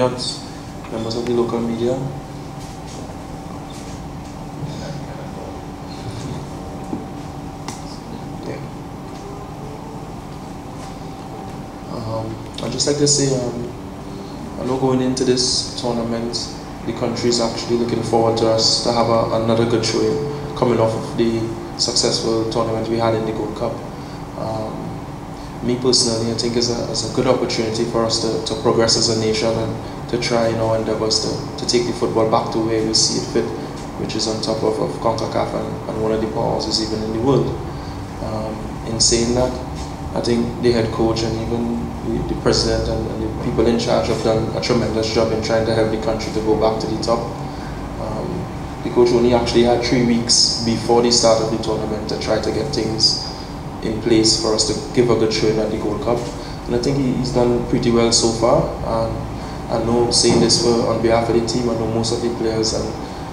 members of the local media. Um, I'd just like to say, um, I know going into this tournament, the country is actually looking forward to us to have a, another good showing coming off of the successful tournament we had in the Gold Cup. Um, me personally, I think is a, is a good opportunity for us to, to progress as a nation and to try in our endeavours to, to take the football back to where we see it fit, which is on top of, of CONCACAF and, and one of the powers even in the world. Um, in saying that, I think the head coach and even the, the president and, and, the people in charge have done a tremendous job in trying to help the country to go back to the top. Um, the coach only actually had three weeks before the start of the tournament to try to get things in place for us to give a good showing at the Gold Cup. And I think he, he's done pretty well so far. And I know saying this for, on behalf of the team, I know most of the players and,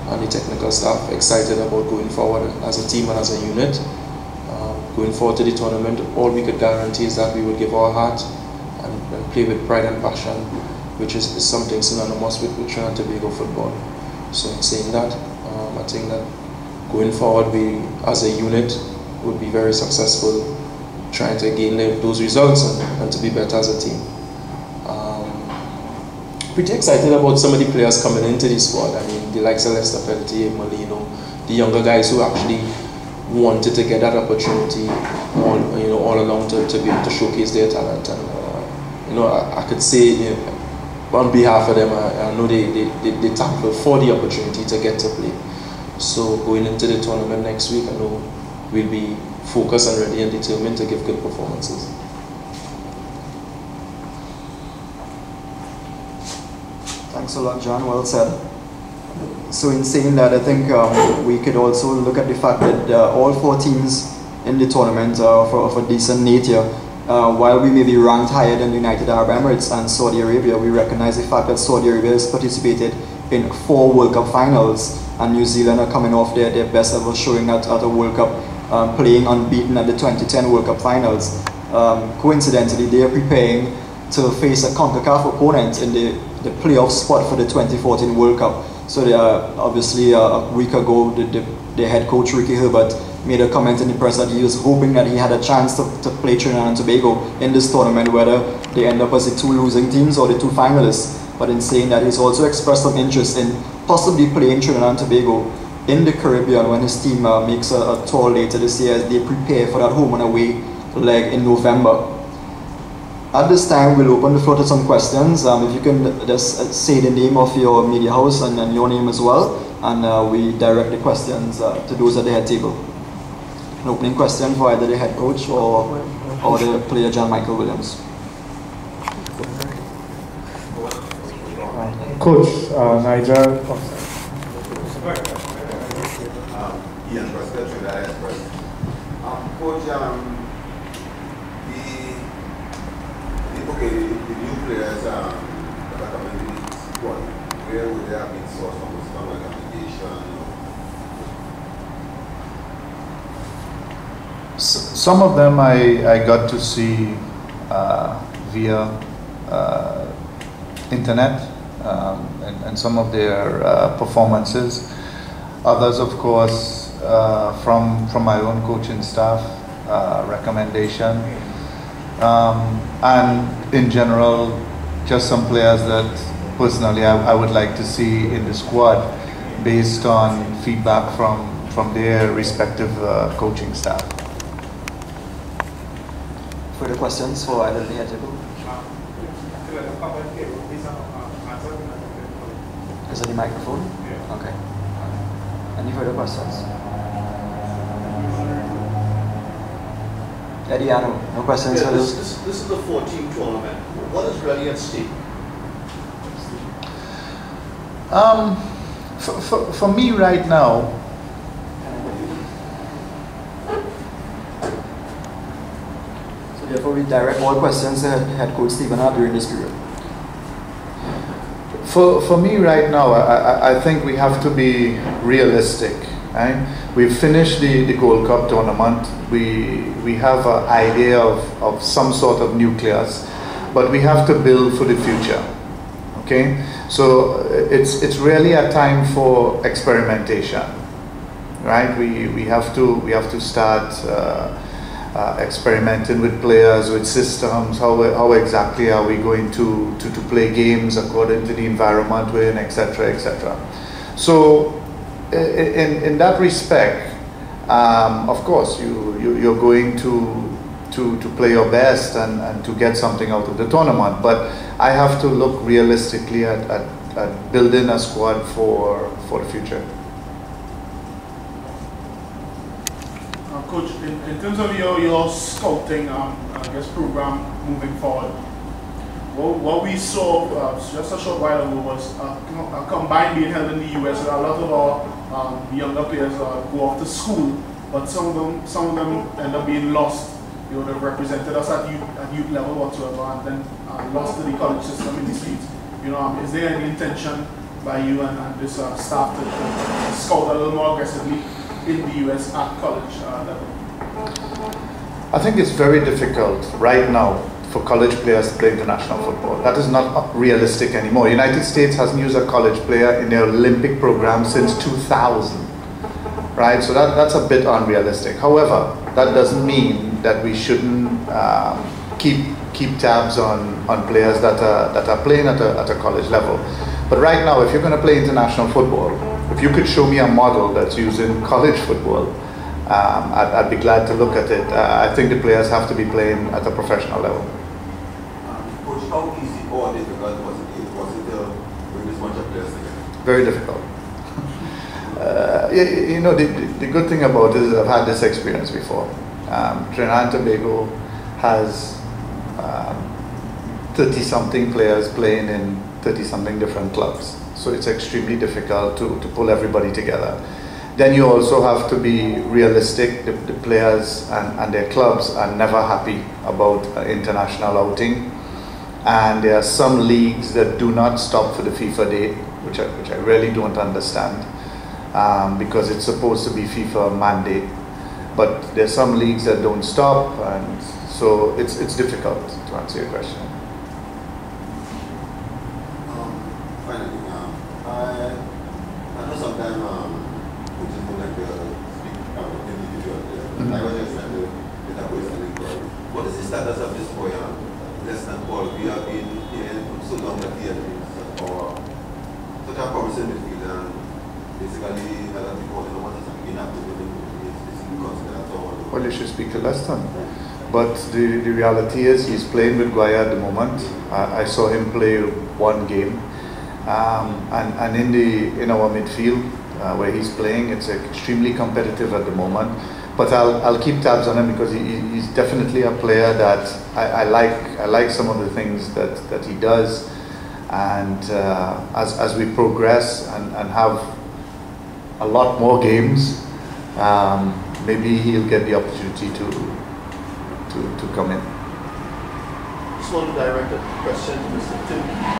and the technical staff excited about going forward as a team and as a unit going forward to the tournament, all we could guarantee is that we would give our heart and, and play with pride and passion, which is, is something synonymous with, with Trinidad and Tobago football. So in saying that, um, I think that going forward, we as a unit would be very successful trying to gain those results and, and to be better as a team. Um, pretty excited about some of the players coming into the squad. I mean, the likes of Lester Peltier, Molino, the younger guys who actually wanted to get that opportunity all you know all along to, to be able to showcase their talent and uh, you know I, I, could say you know, on behalf of them I, I know they, they, they, they tackled for the opportunity to get to play so going into the tournament next week I know we'll be focused and ready and determined to give good performances. Thanks a lot Jan, well said so in saying that, I think um, we could also look at the fact that uh, all four teams in the tournament are of, of a decent nature. Uh, while we may be ranked higher than United Arab Emirates and Saudi Arabia, we recognize the fact that Saudi Arabia has participated in four World Cup finals, and New Zealand are coming off their, their best ever showing at, at a World Cup, um, playing unbeaten at the 2010 World Cup finals. Um, coincidentally, they are preparing to face a CONCACAF opponent in the, the playoff spot for the 2014 World Cup. So they are obviously uh, a week ago, the, the, the, head coach Ricky Herbert made a comment in the press that he was hoping that he had a chance to, to play Trinidad and Tobago in this tournament, whether they end up as the two losing teams or the two finalists. But in saying that, he's also expressed some interest in possibly playing Trinidad and Tobago in the Caribbean when his team uh, makes a, a tour later this year as they prepare for that home and away leg in November. At this time, we'll open the floor to some questions. Um, if you can just uh, say the name of your media house and, and your name as well, and uh, we direct the questions uh, to those at the head table. An opening question for either the head coach or, or the player Jan Michael Williams. Coach uh, Nigel. Ian Prescott, um, Coach, um, okay, the, the new players um, that are coming in the squad, where would they have been sourced from? Was like application? some of them I, I got to see uh, via uh, internet um, and, and, some of their uh, performances. Others, of course, uh, from, from my own coaching staff uh, recommendation. Um, and in general, just some players that personally I, I, would like to see in the squad based on feedback from, from their respective uh, coaching staff. Further questions for either the head Is it the microphone? Okay. Any further questions? Ediano, no questions yeah, this, this, this is the 14 tournament. What is really at stake? Um, for, for, for me right now, so therefore we direct all questions to head coach Stephen Hart during this period. For, for me right now, I, I, think we have to be realistic. Right? We've finished the, the Gold Cup tournament. We, we have an idea of, of some sort of nucleus, but we have to build for the future. Okay, so it's it's really a time for experimentation, right? We we have to we have to start. Uh, uh, experimenting with players, with systems, how, how exactly are we going to, to, to play games according to the environment we're in, etc., etc. So, in, in that respect, um, of course, you, you, you're going to, to, to play your best and, and to get something out of the tournament, but I have to look realistically at, at, at building a squad for, for the future. Coach, in, in terms of your, your scouting, um, I guess, program moving forward, what, what we saw uh, just a short while ago was a, a combine being held in the US a lot of our um, younger players uh, go off to school, but some of them some of them end up being lost. You know, they've represented us at youth, at youth level whatsoever and then uh, lost to the college system in the States. You know, um, is there any intention by you and, and this uh, staff to, to scout a little more aggressively in the US at college uh, level? I think it's very difficult right now for college players to play international football. That is not realistic anymore. United States hasn't used a college player in their Olympic program since 2000, right? So that, that's a bit unrealistic. However, that doesn't mean that we shouldn't um, keep keep tabs on, on players that are, that are playing at a, at a college level. But right now, if you're going to play international football, if you could show me a model that's using college football, um, I'd, I'd, be glad to look at it. Uh, I think the players have to be playing at a professional level. Um, Coach, how easy or difficult was it, was it to bring this bunch of players together? Very difficult. uh, you, you, know, the, the, good thing about it is I've had this experience before. Um, Trinidad and Tobago has 30 um, something players playing in 30 something different clubs. So it's extremely difficult to, to pull everybody together. Then you also have to be realistic. The, the players and, and their clubs are never happy about international outing. And there are some leagues that do not stop for the FIFA date, which I, which I really don't understand um, because it's supposed to be FIFA mandate. But there are some leagues that don't stop and so it's, it's difficult to answer your question. Um, finally, um, I, I know sometimes, um, which is more like a speak um, individual, yeah. mm-hmm. I was just trying to get a question in What is the status of this boy, um, Leston Paul? We have been here so long that he has been our such a promising midfielder and basically a lot of people don't want to begin active with him. Well, you should speak to Leston. But the, the reality is he's playing with Guaya at the moment. I, I saw him play one game. Um, and, and in the in our midfield uh, where he's playing, it's extremely competitive at the moment. But I'll, I'll keep tabs on him because he, he's definitely a player that I, I like. I like some of the things that, that he does. And uh, as, as we progress and, and have a lot more games, um, maybe he'll get the opportunity to, to, to come in. Just want to direct question Mr. Tim.